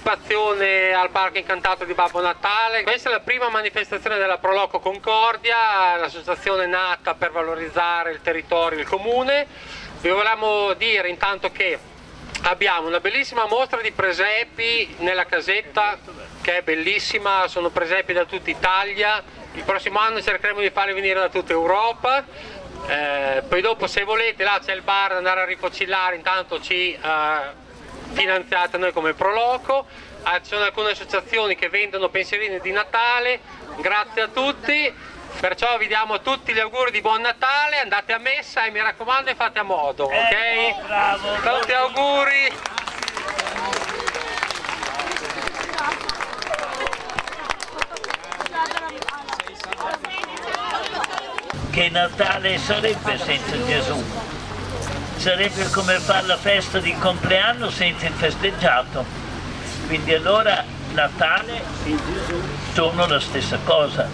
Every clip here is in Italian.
partecipazione al Parco Incantato di Babbo Natale. Questa è la prima manifestazione della Proloco Concordia, l'associazione nata per valorizzare il territorio e il comune. Vi volevamo dire intanto che abbiamo una bellissima mostra di presepi nella casetta che è bellissima, sono presepi da tutta Italia. Il prossimo anno cercheremo di farli venire da tutta Europa. Eh, poi dopo se volete là c'è il bar andare a rifocillare, intanto ci eh, finanziate noi come Proloco, ah, ci sono alcune associazioni che vendono pensierini di Natale, grazie a tutti, perciò vi diamo tutti gli auguri di buon Natale, andate a messa e mi raccomando fate a modo, ok? Ecco, bravo, Tanti auguri! Che Natale sarebbe senza Gesù? Sarebbe come fare la festa di compleanno senza il festeggiato. Quindi allora Natale e Gesù sono la stessa cosa.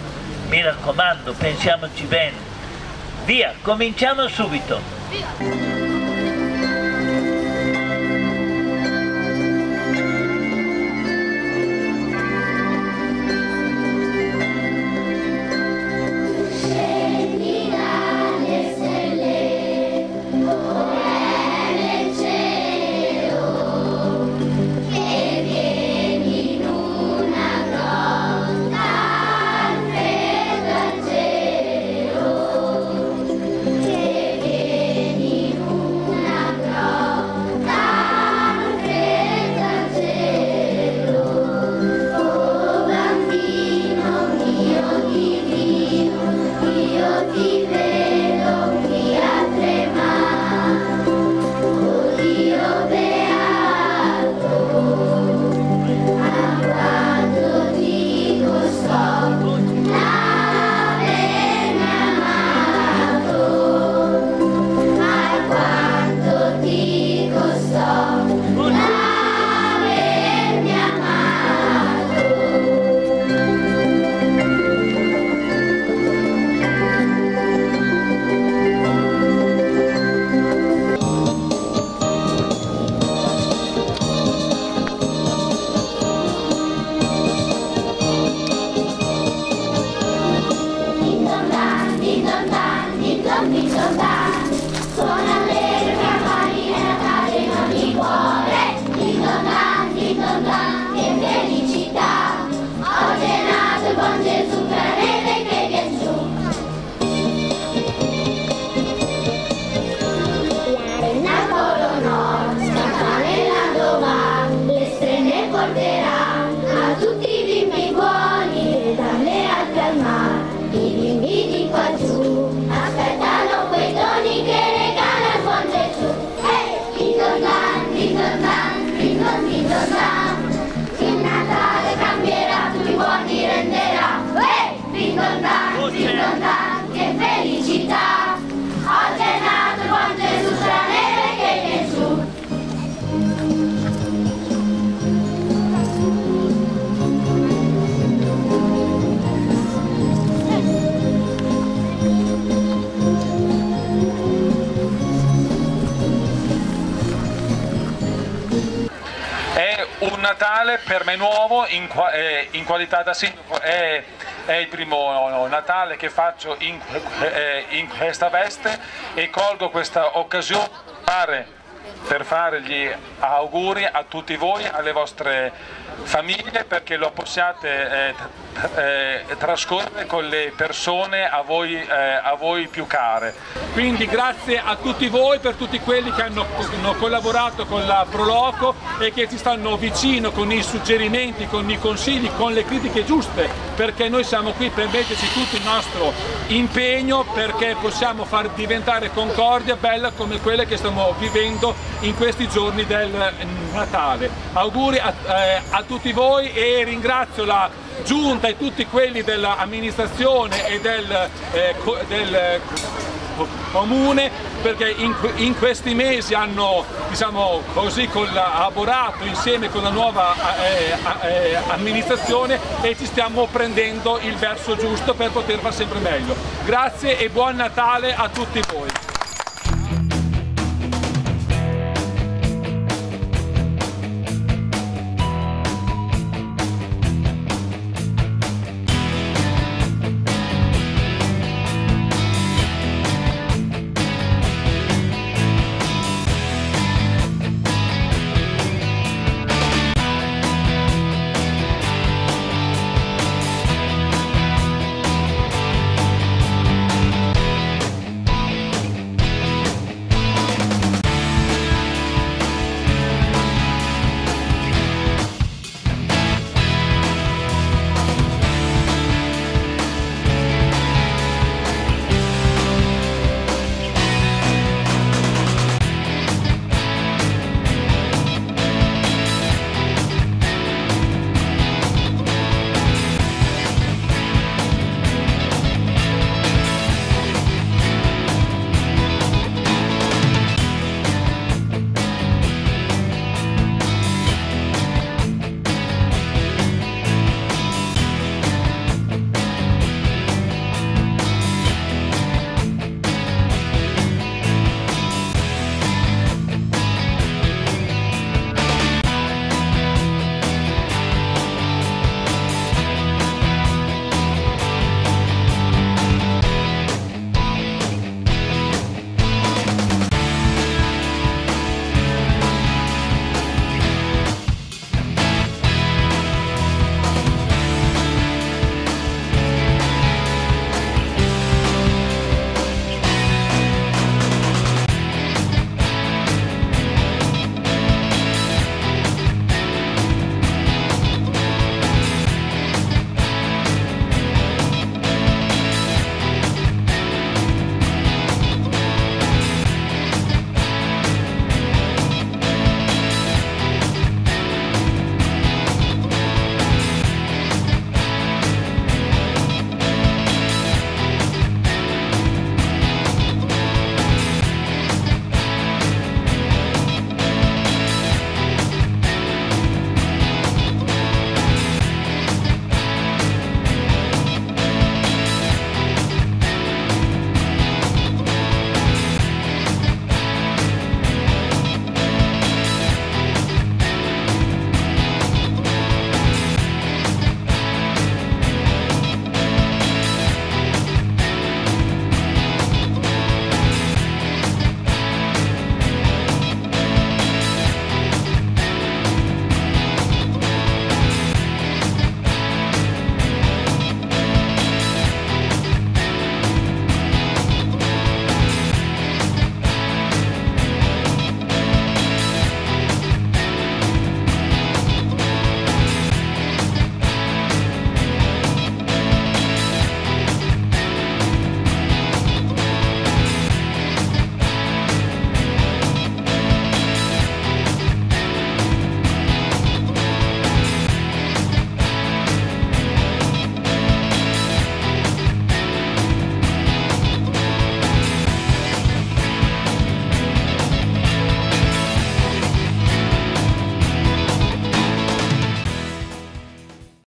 Mi raccomando, pensiamoci bene. Via, cominciamo subito. Scendi un Natale per me nuovo in, qua- eh, in qualità da sindaco, è, è il primo Natale che faccio in, eh, in questa veste e colgo questa occasione per fare- per fare gli auguri a tutti voi, alle vostre famiglie perché lo possiate eh, eh, trascorrere con le persone a voi, eh, a voi più care. Quindi grazie a tutti voi per tutti quelli che hanno, hanno collaborato con la Proloco e che ci stanno vicino con i suggerimenti, con i consigli, con le critiche giuste, perché noi siamo qui per metterci tutto il nostro impegno perché possiamo far diventare Concordia bella come quella che stiamo vivendo in questi giorni del Natale. Auguri a, eh, a tutti voi e ringrazio la Giunta e tutti quelli dell'amministrazione e del, eh, del eh, co- comune perché in, in questi mesi hanno diciamo così collaborato insieme con la nuova eh, eh, amministrazione e ci stiamo prendendo il verso giusto per poter fare sempre meglio. Grazie e buon Natale a tutti voi.